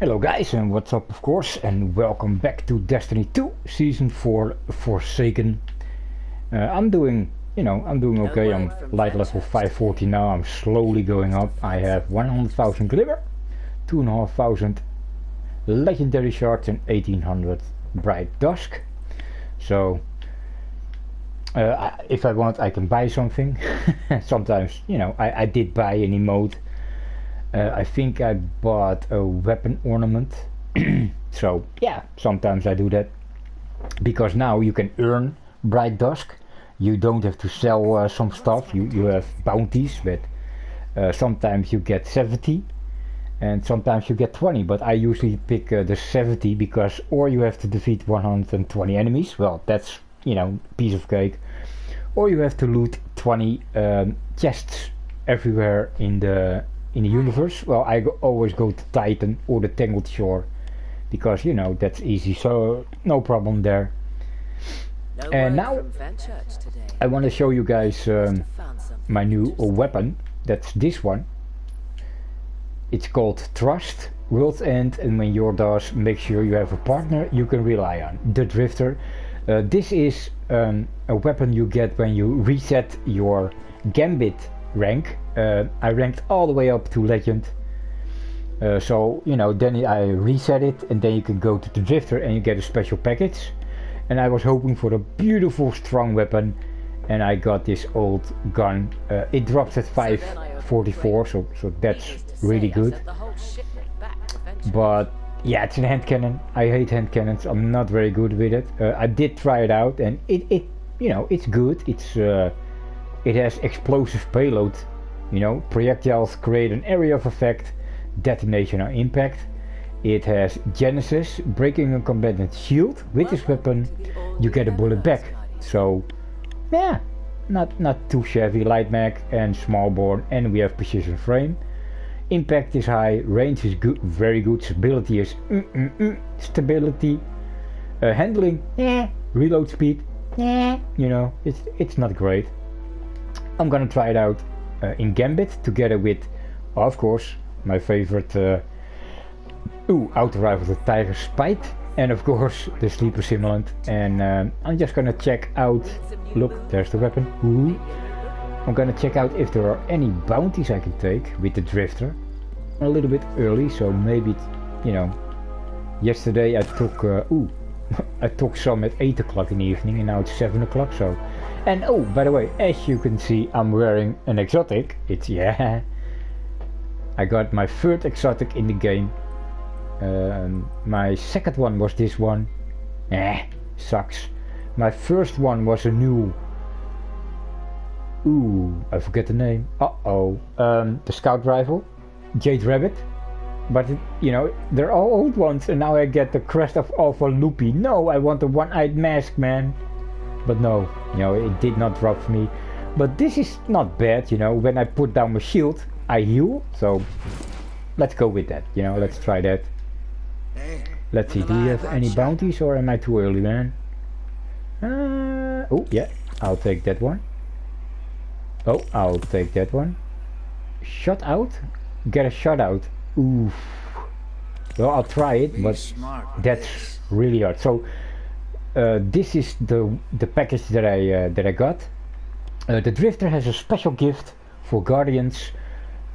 Hello guys and what's up of course and welcome back to Destiny 2 Season 4 Forsaken. Uh, I'm doing, you know, I'm doing okay. I'm light level 540 now. I'm slowly going up. I have 100,000 glimmer, 2,500 legendary shards and 1800 Bright Dust. So uh, if I want I can buy something. Sometimes, you know, I, I did buy an emote uh, I think I bought a weapon ornament. so yeah, sometimes I do that. Because now you can earn Bright Dust. You don't have to sell uh, some stuff. You, you have bounties, but uh, sometimes you get 70 and sometimes you get 20 but I usually pick uh, the 70 because or you have to defeat 120 enemies well that's you know piece of cake or you have to loot 20 um, chests everywhere in the in the universe? Well, I go, always go to Titan or the Tangled Shore because you know that's easy. So no problem there. No and now I want to show you guys um, my new weapon. That's this one. It's called Trust. World's End and when your does make sure you have a partner you can rely on. The Drifter. Uh, this is um, a weapon you get when you reset your Gambit rank. Uh, I ranked all the way up to legend. Uh, so you know, then I reset it, and then you can go to the drifter and you get a special package. And I was hoping for a beautiful strong weapon, and I got this old gun. Uh, it drops at 544, so so that's really good. But yeah, it's a hand cannon. I hate hand cannons. I'm not very good with it. Uh, I did try it out, and it it you know it's good. It's uh, it has explosive payload, you know, projectiles create an area of effect, detonation or impact. It has Genesis, breaking a combatant's shield. With this weapon, you get a bullet back. So, yeah, not not too shabby. Light mag and small bore, and we have precision frame. Impact is high, range is good, very good. Stability is mm, mm, mm. stability. Uh, handling, yeah. Reload speed, yeah. You know, it's it's not great. I'm gonna try it out uh, in Gambit together with, of course, my favorite uh, ooh, rifle, the Tiger Spite, and of course the Sleeper Simulant. And um, I'm just gonna check out. Look, there's the weapon. Ooh. I'm gonna check out if there are any bounties I can take with the Drifter. A little bit early, so maybe, you know. Yesterday I took uh, ooh, I took some at 8 o'clock in the evening, and now it's 7 o'clock, so and oh, by the way, as you can see, I'm wearing an exotic. It's, yeah. I got my third exotic in the game. Um, my second one was this one. Eh, sucks. My first one was a new... Ooh, I forget the name. Uh-oh. Um, the scout rifle. Jade Rabbit. But, it, you know, they're all old ones and now I get the crest of Alpha Lupi. No, I want the one-eyed mask, man but no you know it did not drop for me. But this is not bad you know. When I put down my shield I heal. So let's go with that you know. Let's try that. Let's see do you have any bounties or am I too early man? Uh, oh yeah. I'll take that one. Oh I'll take that one. Shut out? Get a shot out. Oof. Well I'll try it but that's really hard. So this is the the package that I uh, that I got. Uh, the Drifter has a special gift for Guardians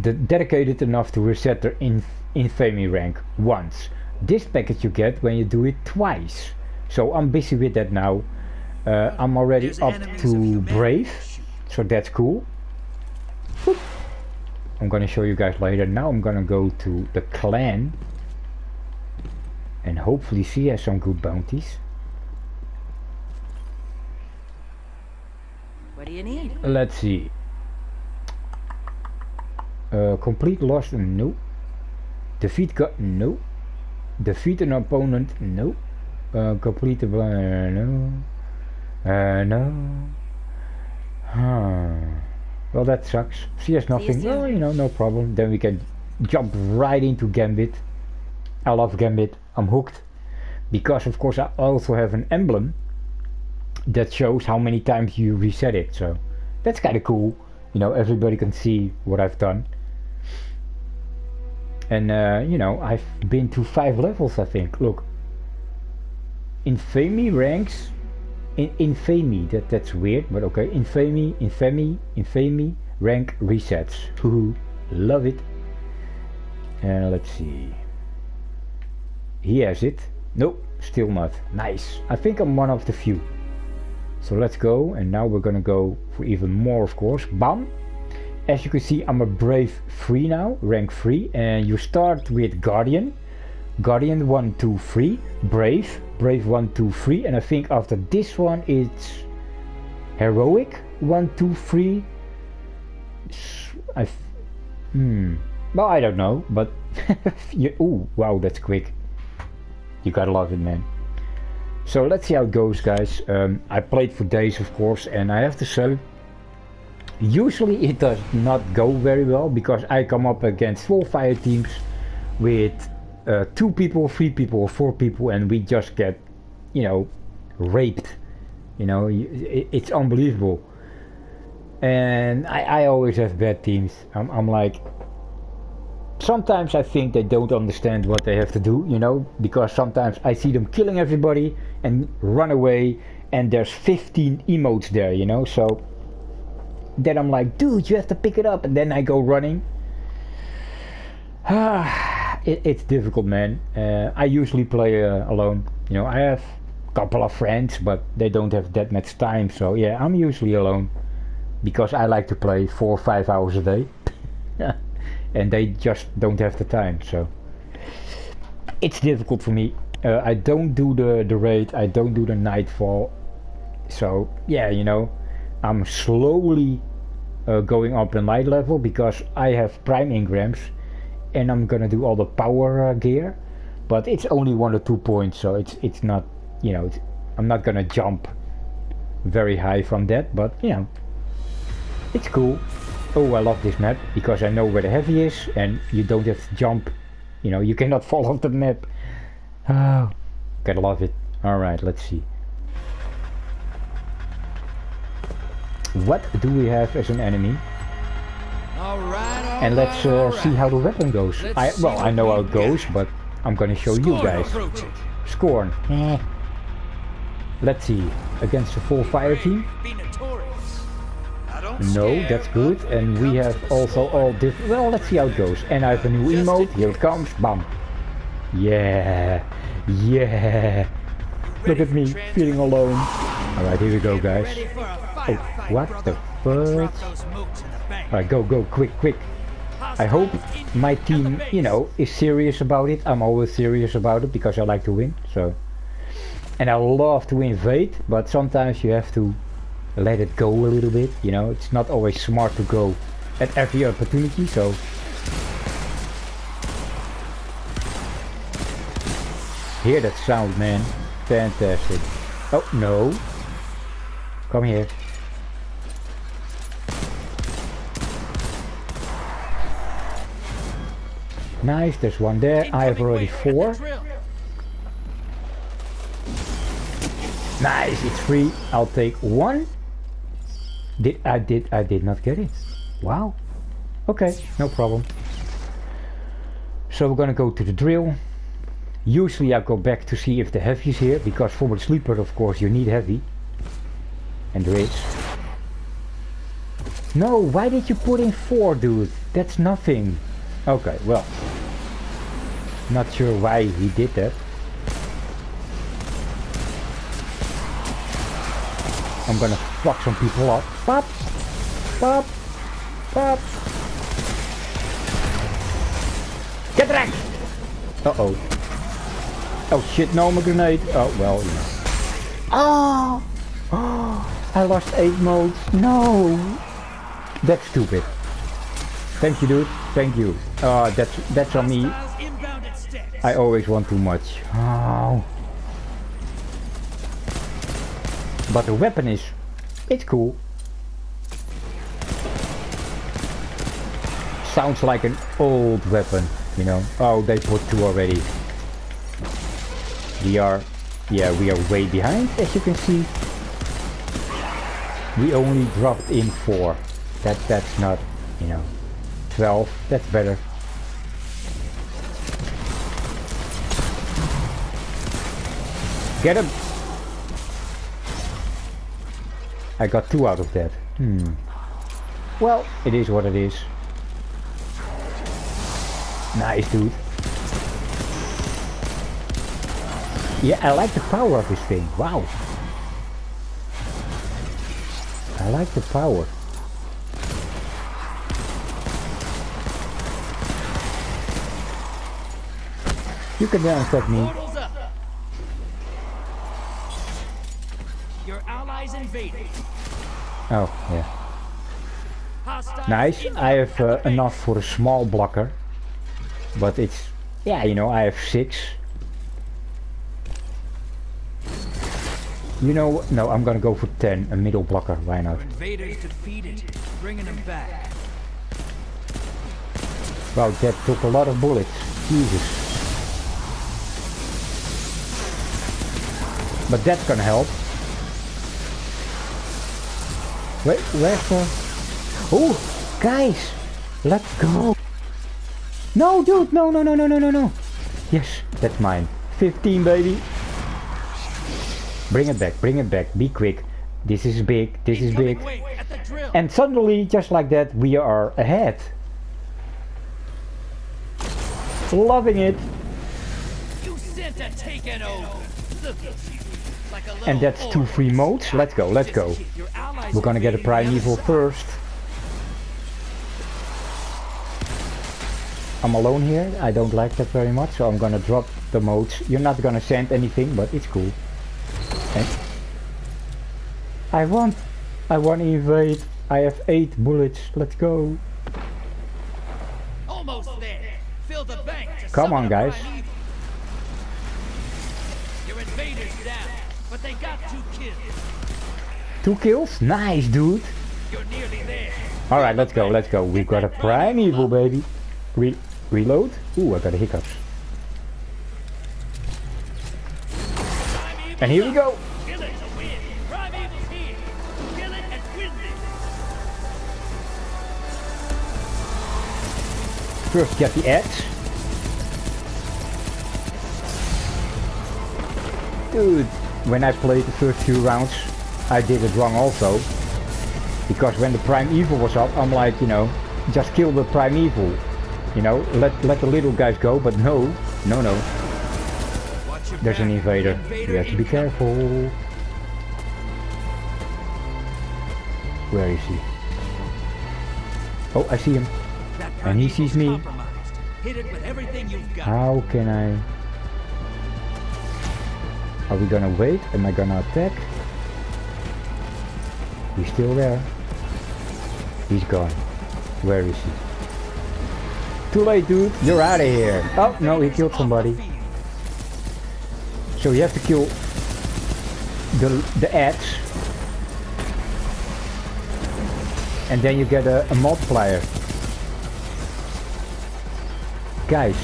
that dedicated enough to reset their inf infamy rank once. This package you get when you do it twice. So I'm busy with that now. Uh, I'm already There's up to Brave, so that's cool. I'm gonna show you guys later. Now I'm gonna go to the clan and hopefully see has some good bounties. Do you need? Let's see. Uh, complete loss, no. Defeat got no. Defeat an opponent, no. Uh, complete the uh, no. Uh, no. Huh. Well, that sucks. She has nothing. Well, you know, no problem. Then we can jump right into Gambit. I love Gambit. I'm hooked. Because, of course, I also have an emblem that shows how many times you reset it so that's kind of cool you know everybody can see what I've done And, uh, you know, I've been to five levels, I think. Look. Infamy ranks... In infamy, that, that's weird, but okay. Infamy, infamy, infamy, rank resets. Hoo love it. And uh, let's see. He has it. Nope, still not. Nice. I think I'm one of the few. So let's go. And now we're gonna go for even more, of course. Bam. As you can see, I'm a Brave 3 now, rank 3. And you start with Guardian. Guardian 1, 2, 3. Brave. Brave 1, 2, 3. And I think after this one it's Heroic 1, 2, 3. I... Hmm. Well, I don't know, but... you, ooh, wow, that's quick. You gotta love it, man. So let's see how it goes, guys. Um, I played for days, of course, and I have to say, usually it does not go very well because I come up against four fire teams with uh, two people, three people, four people, and we just get, you know, raped. You know, it's unbelievable. And I, I always have bad teams. I'm, I'm like, sometimes I think they don't understand what they have to do, you know, because sometimes I see them killing everybody and run away and there's 15 emotes there, you know, so then I'm like, dude, you have to pick it up and then I go running. it, it's difficult, man. Uh, I usually play uh, alone, you know, I have a couple of friends, but they don't have that much time, so yeah, I'm usually alone because I like to play four or five hours a day. and they just don't have the time so. It's difficult for me. Uh, I don't do the the raid I don't do the nightfall. So yeah you know I'm slowly uh, going up in light level because I have prime engrams and I'm gonna do all the power uh, gear but it's only one or two points so it's it's not you know I'm not gonna jump very high from that but you know it's cool Oh, I love this map because I know where the heavy is and you don't have to jump. You know, you cannot fall off the map. Oh, gotta love it. Alright, let's see. What do we have as an enemy? All right, all and let's uh, right. see how the weapon goes. I Well, I know how it goes, but I'm gonna show Scorn you guys. Scorn. Eh. Let's see. Against the full fire team. No, that's good. And we have also all different... Well, let's see how it goes. And I have a new emote. Here it comes. Bam. Yeah. Yeah. Look at me, feeling alone. Alright, here we go, guys. Oh, what the fuck? Alright, go, go, quick, quick. I hope my team, you know, is serious about it. I'm always serious about it because I like to win, so... And I love to invade, but sometimes you have to let it go a little bit, you know, it's not always smart to go at every opportunity, so Hear that sound, man. Fantastic. Oh, no. Come here. Nice, there's one there. I have already four. Nice, it's free. I'll take one. Did I did I did not get it? Wow. Okay, no problem. So we're gonna go to the drill. Usually I go back to see if the heavy is here, because for the sleeper of course you need heavy. And there is. No, why did you put in four, dude? That's nothing. Okay, well. Not sure why he did that. I'm gonna fuck some people up. Pop! Pop! Pop! Get wrecked! Uh-oh. Oh shit, no, my grenade. Oh, well, yeah. Oh! oh! I lost 8 motes. No! That's stupid. Thank you, dude. Thank you. Uh, that's, that's on me. I always want too much. Oh. But the weapon is... It's cool. Sounds like an old weapon, you know. Oh, they put two already. We are... Yeah, we are way behind, as you can see. We only dropped in four. That, that's not, you know... 12, that's better. Get him! I got two out of that. Hmm. Well, it is what it is. Nice, dude. Yeah, I like the power of this thing. Wow. I like the power. You can down attack me. Oh, yeah. Nice. I have uh, enough for a small blocker. But it's... Yeah, you know, I have six. You know, no, I'm gonna go for 10, a middle blocker, why not? Invaders defeated, bringing them back. Wow, that took a lot of bullets. Jesus. But that's gonna help. Wait, where's the... Oh, guys! Let's go! No, dude! No, no, no, no, no, no, no! Yes, that's mine. 15, baby! Bring it back, bring it back. Be quick. This is big, this is big. And suddenly, just like that, we are ahead. Loving it. You sent a taken over. Look at you. Like a And that's two free motes. Let's go, let's go. We're gonna get a primeval first. I'm alone here. I don't like that very much, so I'm gonna drop the motes. You're not gonna send anything, but it's cool. Okay. I want, I want to invade. I have eight bullets. Let's go. Almost there. Fill the bank Come on, guys. Two kills? Nice, dude. You're nearly there. All right, let's go. Let's go. We got a primeval, baby. Re reload. Ooh, I got a hiccups. Primeval And here we go. First get the axe. Dude, when I played the first few rounds, I did it wrong also. Because when the primeval was up, I'm like, you know, just kill the primeval. You know, let let the little guys go, but no, no, no. There's an invader. Invader You have to be careful. Where is he? Oh, I see him. And he sees me. compromised. Hit it with everything you've got. How can I... Are we gonna wait? Am I gonna attack? He's still there. He's gone. Where is he? Too late, dude. You're out of here. Oh, no, he killed somebody. So you have to kill the, the ads. And then you get a, a multiplier. Guys,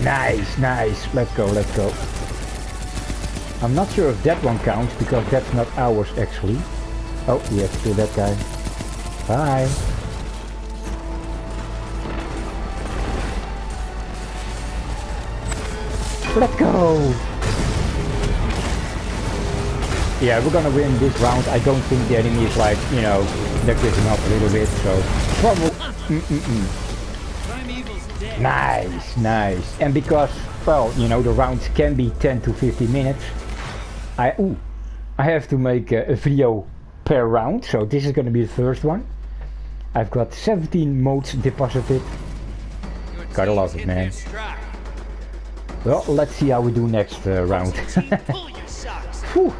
Nice, nice. Let's go, let's go. I'm not sure if that one counts because that's not ours actually. Oh, we have to kill that guy. Bye. Let's go. Yeah, we're gonna win this round. I don't think the enemy is like, you know, they're giving up a little bit, so probably. Mm-mm-mm. Nice, nice. And because, well, you know, the rounds can be 10 to 15 minutes, I ooh, I have to make a, a video per round, so this is going to be the first one. I've got 17 motes deposited. Gotta love team's it, man. Well, let's see how we do next uh, round. Team, pull your socks. Whew.